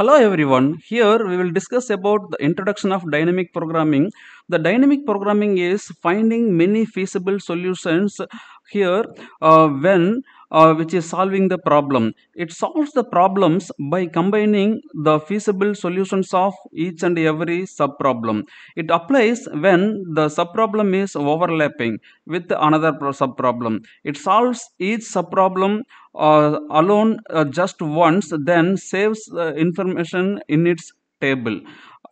Hello everyone. Here we will discuss about the introduction of dynamic programming. The dynamic programming is finding many feasible solutions here uh, when uh, which is solving the problem. It solves the problems by combining the feasible solutions of each and every subproblem. It applies when the subproblem is overlapping with another pro- subproblem. It solves each subproblem uh, alone uh, just once, then saves information in its table.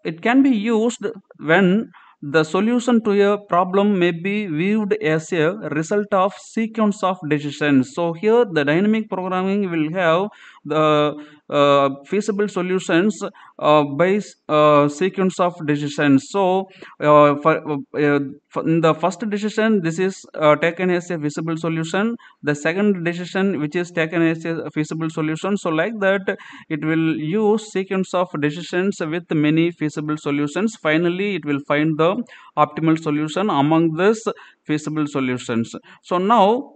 It can be used when the solution to a problem may be viewed as a result of sequence of decisions. So here the dynamic programming will have the uh, feasible solutions uh, by uh, sequence of decisions. So uh, for, uh, for in the first decision, this is uh, taken as a feasible solution. The second decision, which is taken as a feasible solution. So like that, it will use sequence of decisions with many feasible solutions. Finally, it will find the optimal solution among this feasible solutions. So now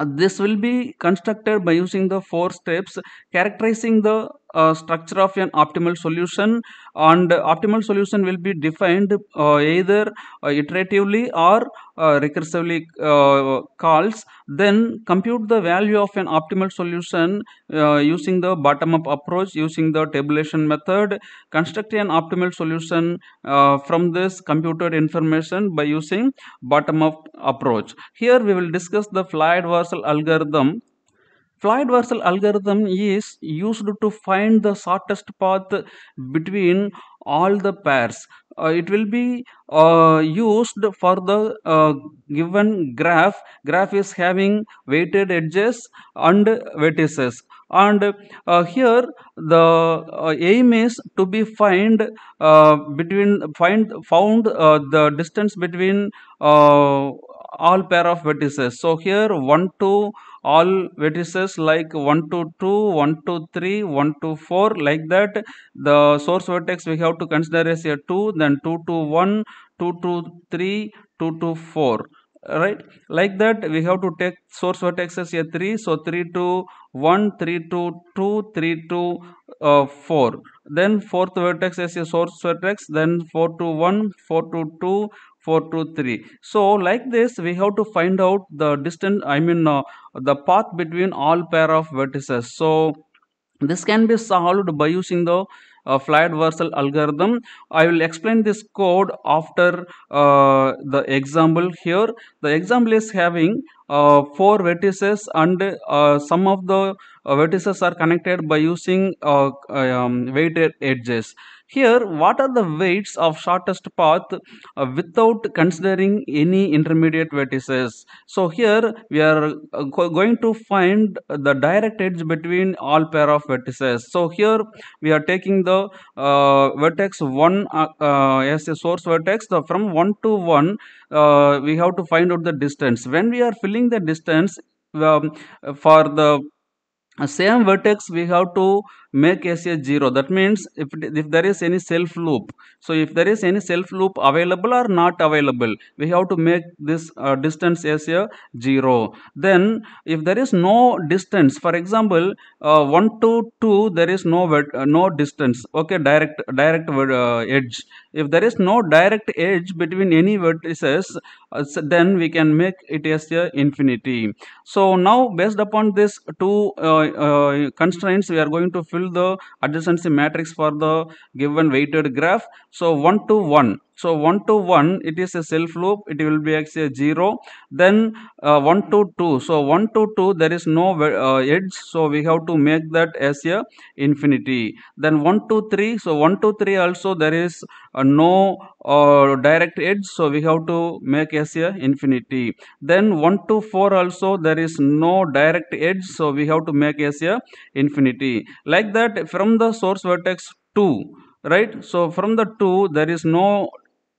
Uh, this will be constructed by using the four steps characterizing the uh, structure of an optimal solution and optimal solution will be defined uh, either uh, iteratively or uh, recursively uh, calls then compute the value of an optimal solution uh, using the bottom up approach using the tabulation method construct an optimal solution from this computed information by using bottom up approach. Here we will discuss the Floyd-Warshall algorithm Floyd-Warshall algorithm is used to find the shortest path between all the pairs. Uh, it will be uh, used for the uh, given graph. Graph is having weighted edges and vertices. And uh, here the uh, aim is to be find uh, between find found the distance between all pair of vertices. So here 1 to all vertices like 1 to 2 1 to 3 1 to 4 like that. The source vertex we have to consider as a 2 then 2 to 1 2 to 3 2 to 4 right? Like that we have to take source vertex as a 3 so 3 to 1 3 to 2 3 to uh, 4 then fourth vertex as a source vertex. Then 4 to 1 4 to 2 4 to 3 so like this we have to find out the distance i mean uh, the path between all pair of vertices so this can be solved by using the uh, Floyd-Warshall algorithm. I will explain this code after uh, the example here. The example is having uh, four vertices and uh, some of the uh, vertices are connected by using uh, um, weighted edges. Here, what are the weights of shortest path uh, without considering any intermediate vertices? So here we are uh, going to find the direct edge between all pair of vertices. So here we are taking the uh, vertex 1 uh, uh, as a source vertex. So from 1 to 1 uh, we have to find out the distance. When we are filling the distance um, for the same vertex we have to make as a zero. That means if, if there is any self loop so if there is any self loop available or not available we have to make this uh, distance as a zero. Then if there is no distance for example uh, 1 to 2 there is no uh, no distance. Okay direct direct uh, edge. If there is no direct edge between any vertices uh, then we can make it as a infinity. So now based upon this two uh, constraints we are going to fill the adjacency matrix for the given weighted graph. So 1 to 1 so 1 to 1 it is a self loop it will be actually a 0 then uh, 1 to 2 so 1 to 2 there is no uh, edge so we have to make that as a infinity. Then 1 to 3 so 1 to 3 also there is uh, no uh, direct edge so we have to make as a infinity. Then 1 to 4 also there is no direct edge so we have to make as a infinity. Like that from the source vertex 2 right? So from the 2 there is no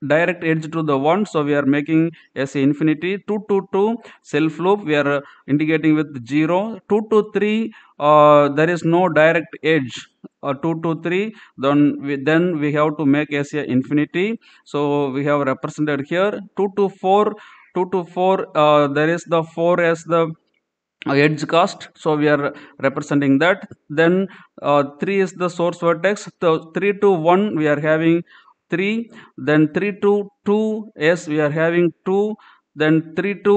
direct edge to the 1 so we are making a infinity. 2 to 2 self loop. We are indicating with 0 2 to 3 uh, there is no direct edge. Uh, 2 to 3 then we, then we have to make as infinity. So we have represented here. 2 to 4 2 to 4 uh, there is the 4 as the uh, edge cost. So we are representing that. Then uh, 3 is the source vertex. So 3 to 1 we are having 3 then 3 to 2 yes we are having 2 then 3 to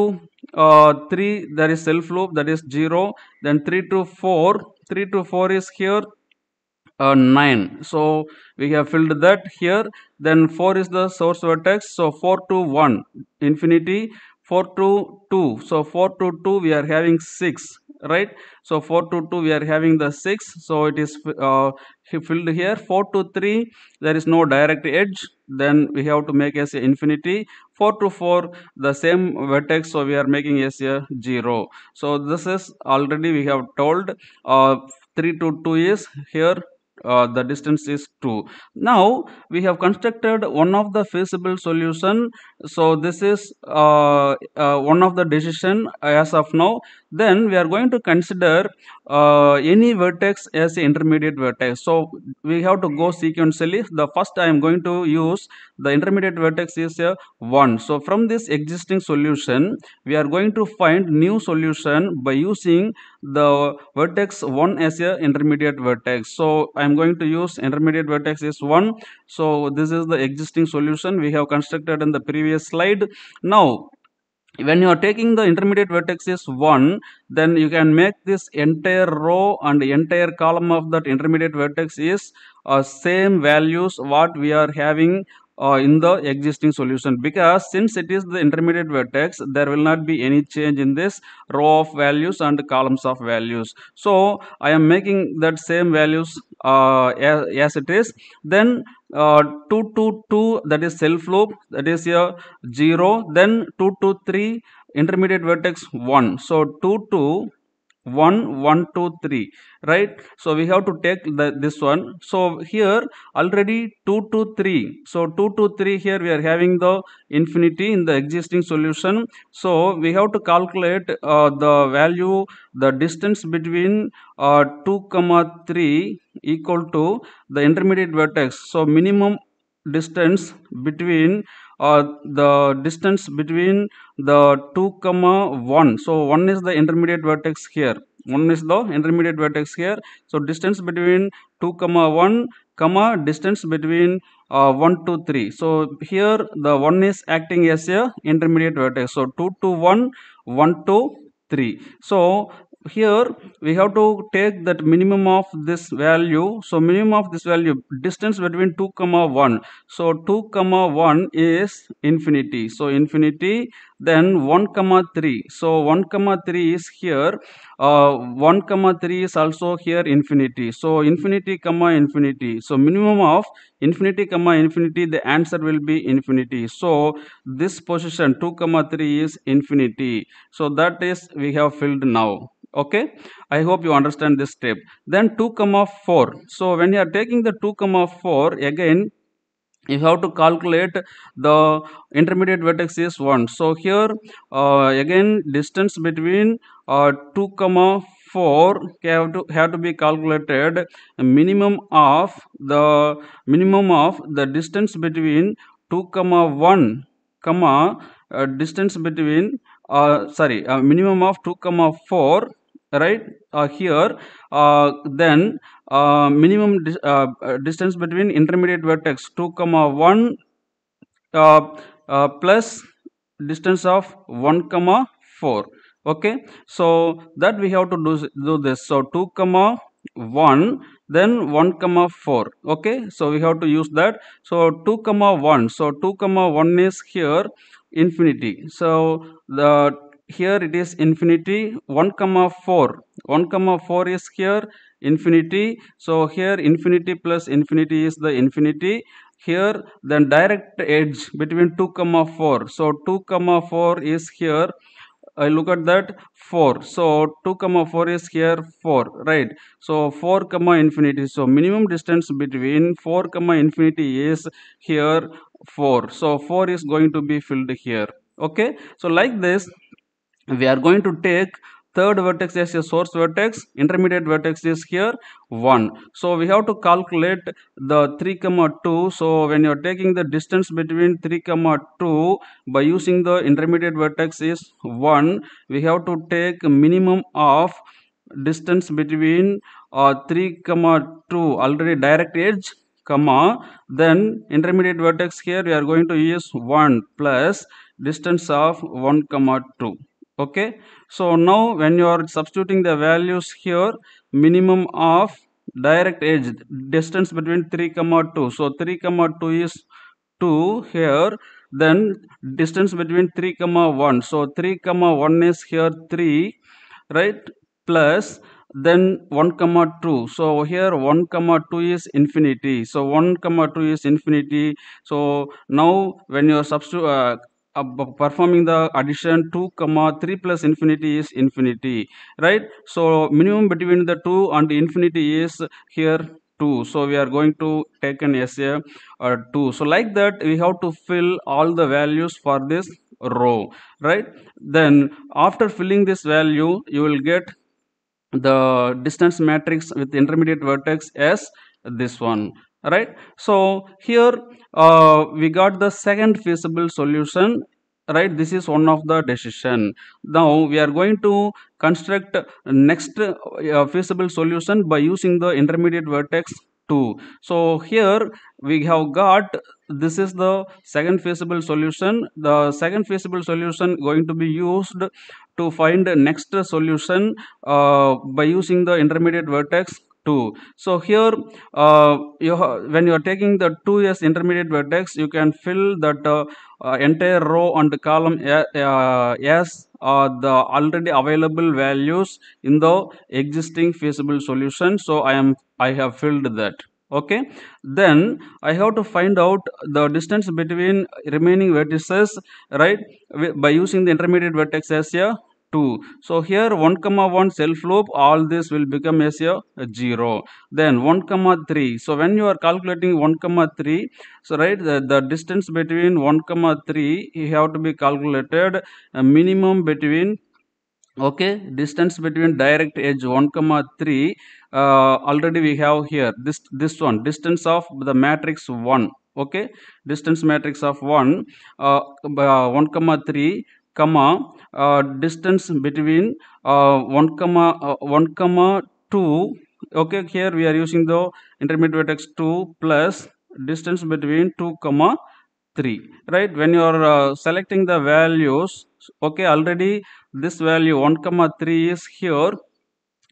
uh, 3 there is self loop that is 0 then 3 to 4 3 to 4 is here uh, 9 so we have filled that here then 4 is the source vertex so 4 to 1 infinity 4 to 2 so 4 to 2 we are having 6 right? So 4 to 2 we are having the 6 so it is uh, filled here. 4 to 3 there is no direct edge. Then we have to make as a infinity. 4 to 4 the same vertex. So we are making as a 0 so this is already we have told. Uh, 3 to 2 is here uh, the distance is 2 now we have constructed one of the feasible solution. So this is uh, uh, one of the decision as of now. Then we are going to consider uh, any vertex as intermediate vertex. So we have to go sequentially. The first i am going to use the intermediate vertex is a 1 so from this existing solution we are going to find new solution by using the vertex 1 as a intermediate vertex. So i am going to use intermediate vertex is 1 so this is the existing solution we have constructed in the previous slide. Now when you are taking the intermediate vertex is 1 then you can make this entire row and entire column of that intermediate vertex is uh, same values what we are having uh, in the existing solution. Because since it is the intermediate vertex there will not be any change in this row of values and columns of values. So i am making that same values uh, as, as, it is. Then uh, 2 to 2 that is self loop that is a 0 then 2 to 3 intermediate vertex 1 so 2 to 1 1 2 3 right? So we have to take the, this one. So here already 2 to 3 so 2 to 3 here we are having the infinity in the existing solution. So we have to calculate uh, the value the distance between uh, 2 comma 3 equal to the intermediate vertex. So minimum distance between uh, the distance between the 2 comma 1 so 1 is the intermediate vertex here. 1 is the intermediate vertex here. So distance between 2 comma 1 comma distance between uh, 1 to 3 so here the 1 is acting as a intermediate vertex. So 2 to 1 1 to 3 so here we have to take that minimum of this value. So minimum of this value distance between 2 comma 1 so 2 comma 1 is infinity. So infinity then 1 comma 3 so 1 comma 3 is here. Uh, 1 comma 3 is also here infinity. So infinity comma infinity. So minimum of infinity comma infinity the answer will be infinity. So this position 2 comma 3 is infinity. So that is we have filled now okay? I hope you understand this step. Then 2 comma 4 so when you are taking the 2 comma 4 again you have to calculate the intermediate vertex is 1 so here uh, again distance between uh, 2 comma 4 have to have to be calculated. Minimum of the minimum of the distance between 2 comma 1 comma uh, distance between uh, sorry uh, minimum of 2 comma 4 right? Uh, here uh, then uh, minimum dis uh, uh, distance between intermediate vertex 2 comma 1 uh, plus distance of 1 comma 4 okay? So that we have to do, do this. So 2 comma 1 then 1 comma 4 okay? So we have to use that. So 2 comma 1 so 2 comma 1 is here infinity. So the here it is infinity 1 comma 4 1 comma 4 is here infinity. So here infinity plus infinity is the infinity. Here then direct edge between 2 comma 4 so 2 comma 4 is here. I look at that 4 so 2 comma 4 is here 4 right? So 4 comma infinity. So minimum distance between 4 comma infinity is here 4 so 4 is going to be filled here. Okay? So like this we are going to take third vertex as a source vertex intermediate vertex is here 1 so we have to calculate the 3 comma 2 so when you are taking the distance between 3 comma 2 by using the intermediate vertex is 1 we have to take minimum of distance between uh, 3 comma 2 already direct edge comma. Then intermediate vertex here we are going to use 1 plus distance of 1 comma 2 okay? So now when you are substituting the values here minimum of direct edge distance between 3 comma 2 so 3 comma 2 is 2 here then distance between 3 comma 1 so 3 comma 1 is here 3 right? Plus then 1 comma 2 so here 1 comma 2 is infinity. So 1 comma 2 is infinity. So now when you are substitute uh, performing the addition 2 comma 3 plus infinity is infinity right? So minimum between the 2 and infinity is here 2 so we are going to take an essay uh, 2 so like that we have to fill all the values for this row right? Then after filling this value you will get the distance matrix with intermediate vertex as this one right? So here uh, we got the second feasible solution right? This is one of the decision. Now we are going to construct next uh, feasible solution by using the intermediate vertex 2 so here we have got this is the second feasible solution. The second feasible solution going to be used to find next solution uh, by using the intermediate vertex 2 so here uh, you when you are taking the 2 as intermediate vertex you can fill that uh, uh entire row and column uh, as uh, the already available values in the existing feasible solution. So i am i have filled that. Okay? Then i have to find out the distance between remaining vertices right by using the intermediate vertex as a 2 so here 1 comma 1 self loop all this will become as a 0 then 1 comma 3 so when you are calculating 1 comma 3 so right the, the distance between 1 comma 3 you have to be calculated a minimum between okay distance between direct edge 1 comma 3 uh, already we have here. This this one distance of the matrix 1 okay? Distance matrix of 1 uh, uh, 1 comma 3 comma uh, distance between uh, 1 comma uh, 1 comma 2 okay here we are using the intermediate vertex 2 plus distance between 2 comma 3 right? When you are uh, selecting the values okay already this value 1 comma 3 is here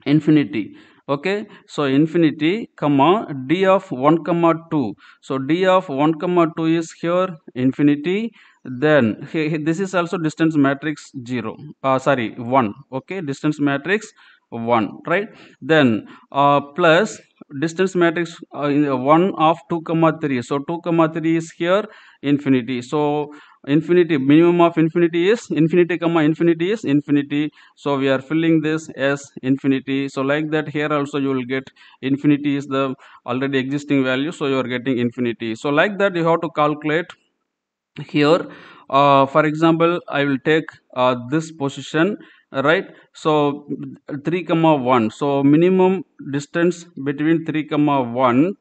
infinity. Okay so infinity comma d of 1 comma 2 so d of 1 comma 2 is here infinity then this is also distance matrix 0 uh, sorry 1 okay distance matrix 1 right? Then uh, plus distance matrix uh, 1 of 2 comma 3 so 2 comma 3 is here infinity. So infinity minimum of infinity is infinity comma infinity is infinity. So we are filling this as infinity. So like that here also you will get infinity is the already existing value. So you are getting infinity. So like that you have to calculate here. Uh, for example i will take uh, this position right? So 3 comma 1 so minimum distance between 3 comma 1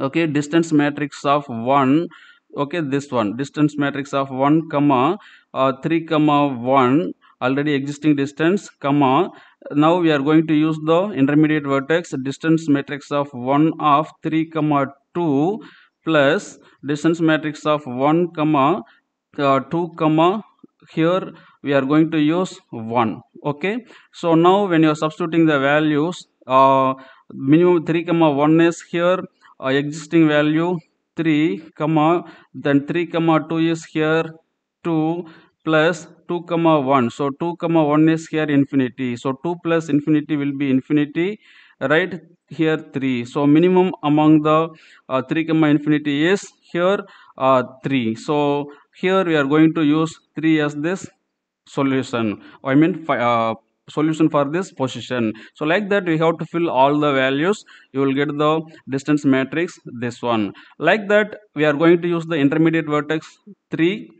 okay? Distance matrix of 1 okay? This one. Distance matrix of 1 comma uh, 3 comma 1 already existing distance comma. Now we are going to use the intermediate vertex. Distance matrix of 1 of 3 comma 2 plus distance matrix of 1 comma uh, 2 comma here we are going to use 1 okay? So now when you are substituting the values uh, minimum 3 comma 1 is here uh, existing value 3 comma then 3 comma 2 is here 2 plus 2 comma 1 so 2 comma 1 is here infinity. So 2 plus infinity will be infinity right here 3 so minimum among the uh, 3 comma infinity is here uh, 3 so here we are going to use 3 as this solution. I mean uh, solution for this position. So like that we have to fill all the values. You will get the distance matrix this one. Like that we are going to use the intermediate vertex 3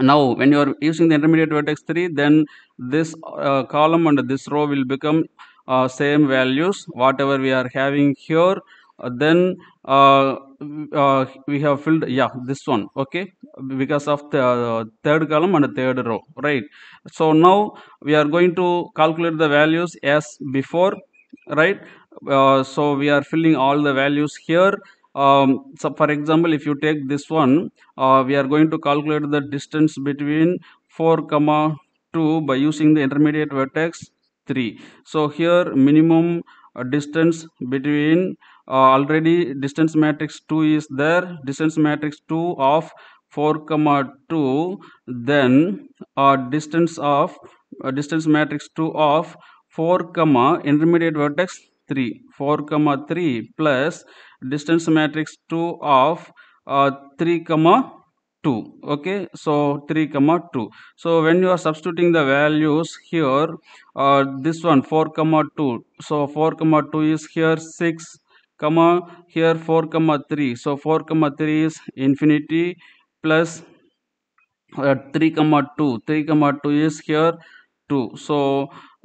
now when you are using the intermediate vertex 3 then this uh, column and this row will become uh, same values whatever we are having here uh, then uh, uh, we have filled yeah this one okay because of the uh, third column and third row right. So now we are going to calculate the values as before right. So we are filling all the values here. Um, so for example if you take this one uh, we are going to calculate the distance between 4 comma 2 by using the intermediate vertex 3 so here minimum uh, distance between uh, already distance matrix 2 is there. Distance matrix 2 of 4 comma 2 then uh, distance of uh, distance matrix 2 of 4 comma intermediate vertex 3 4 comma 3 plus distance matrix 2 of uh, 3 comma 2 okay? So 3 comma 2 so when you are substituting the values here uh, this one 4 comma 2 so 4 comma 2 is here 6 comma here 4 comma 3 so 4 comma 3 is infinity plus uh, 3 comma 2 3 comma 2 is here 2 so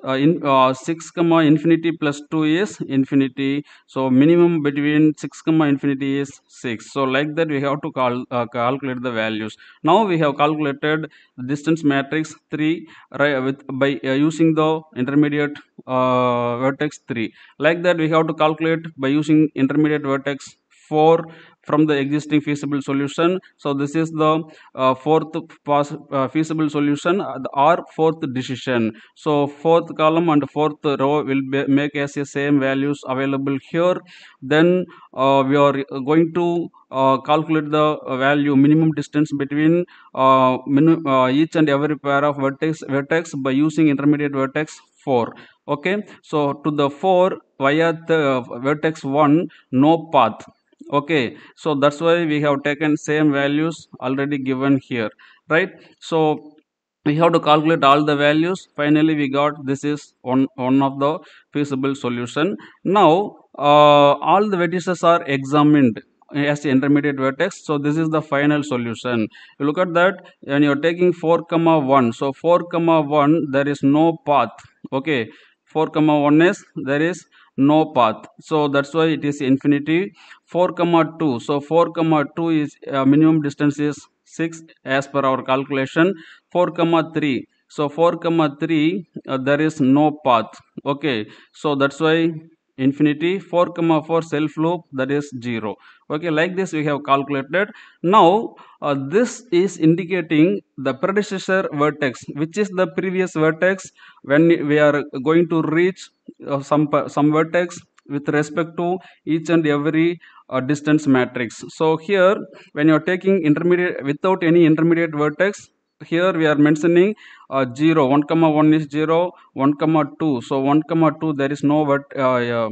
uh, in uh, 6 comma infinity plus 2 is infinity. So minimum between 6 comma infinity is 6 so like that we have to call uh, calculate the values. Now we have calculated the distance matrix 3 right with by uh, using the intermediate uh, vertex 3 like that we have to calculate by using intermediate vertex 4 from the existing feasible solution. So this is the uh, fourth uh, feasible solution uh, or fourth decision. So fourth column and fourth row will be, make as a same values available here. Then uh, we are going to uh, calculate the value minimum distance between uh, each and every pair of vertex vertex by using intermediate vertex 4 okay so to the 4 via the vertex 1 no path okay so that's why we have taken same values already given here right? So we have to calculate all the values. Finally we got this is one one of the feasible solution. Now uh, all the vertices are examined as the intermediate vertex. So this is the final solution. You look at that when you're taking 4 comma 1 so 4 comma 1 there is no path. Okay 4 comma 1 is there is no path. So that's why it is infinity. 4 comma 2 so 4 comma 2 is uh, minimum distance is 6 as per our calculation. 4 comma 3 so 4 comma 3 uh, there is no path. Okay. So that's why infinity 4 comma 4 self loop that is 0 okay like this we have calculated. Now uh, this is indicating the predecessor vertex. Which is the previous vertex? When we are going to reach uh, some some vertex with respect to each and every uh, distance matrix. So here when you are taking intermediate without any intermediate vertex here we are mentioning uh, 0 1 comma 1 is 0 1 comma 2 so 1 comma 2 there is no vert, uh,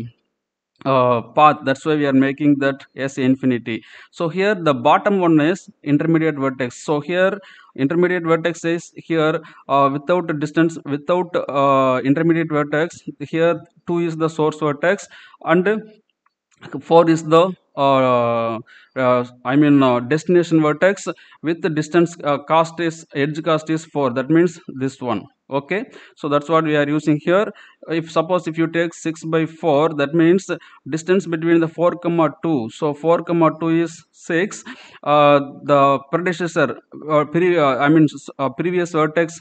uh, path. That's why we are making that s infinity. So here the bottom one is intermediate vertex. So here intermediate vertex is here uh, without distance without uh, intermediate vertex. Here 2 is the source vertex and 4 is the uh, uh, I mean uh, destination vertex with the distance uh, cost is edge cost is 4 that means this one. Okay? So that's what we are using here. If suppose if you take 6 by 4 that means distance between the 4 comma 2 so 4 comma 2 is 6 uh, the predecessor uh, pre, I mean previous vertex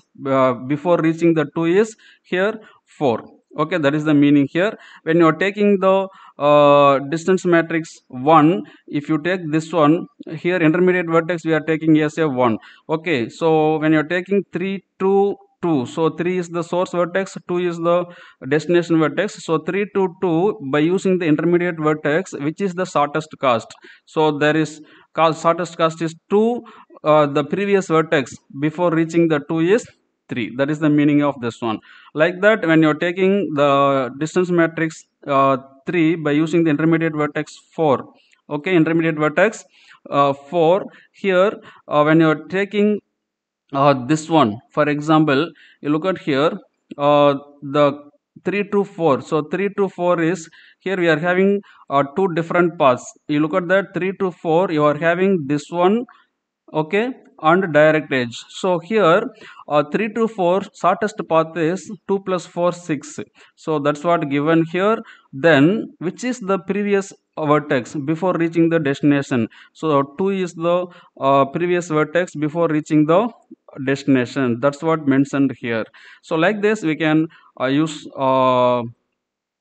before reaching the 2 is here 4 okay that is the meaning here. When you are taking the uh, distance matrix 1 if you take this one here intermediate vertex we are taking as a 1 okay so when you are taking 3 2 2 so 3 is the source vertex 2 is the destination vertex. So 3 to 2 by using the intermediate vertex which is the shortest cost so there is shortest cost is 2 uh, the previous vertex. Before reaching the 2 is 3 that is the meaning of this one. Like that when you're taking the distance matrix uh, 3 by using the intermediate vertex 4 okay intermediate vertex uh, 4 here uh, when you're taking uh, this one for example you look at here uh, the 3 to 4 so 3 to 4 is here we are having uh, two different paths. You look at that 3 to 4 you are having this one. Okay and direct edge. So here uh, 3 to 4 shortest path is 2 plus 4 6 so that's what given here. Then which is the previous vertex before reaching the destination? So 2 is the uh, previous vertex before reaching the destination. That's what mentioned here. So like this we can uh, use uh,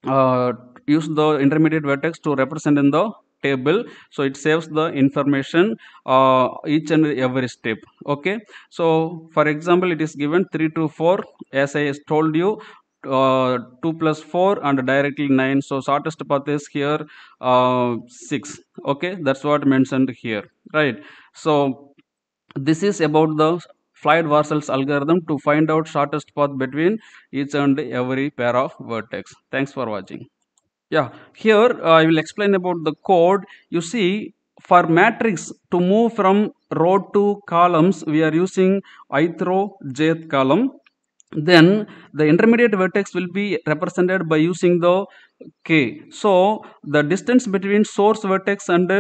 uh, use the intermediate vertex to represent in the table. So it saves the information uh, each and every step. Okay. So for example it is given 3 to 4 as i told you uh, 2 plus 4 and directly 9 so shortest path is here uh, 6 okay. That's what mentioned here. Right. So this is about the Floyd Warshall's algorithm to find out shortest path between each and every pair of vertex. Thanks for watching. Yeah, here uh, I will explain about the code. You see, for matrix to move from row to columns, we are using ith row, jth column. Then the intermediate vertex will be represented by using the k. So the distance between source vertex and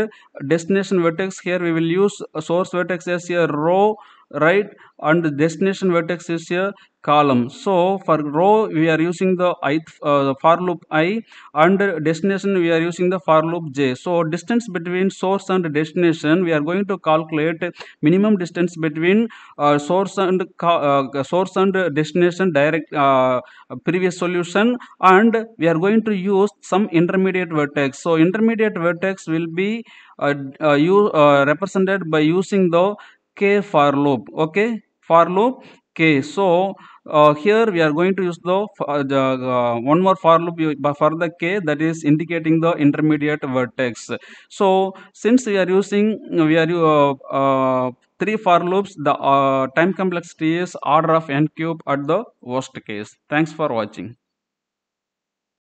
destination vertex here we will use source vertex as a row right? And the destination vertex is a column. So for row we are using the i uh, for loop i and destination we are using the for loop j. So distance between source and destination we are going to calculate minimum distance between uh, source and uh, source and destination direct uh, previous solution and we are going to use some intermediate vertex. So intermediate vertex will be uh, uh, you represented by using the k for loop okay? For loop k. So uh, here we are going to use the, uh, uh, one more for loop for the k that is indicating the intermediate vertex. So since we are using we are uh, uh, three for loops the time complexity is order of n cube at the worst case. Thanks for watching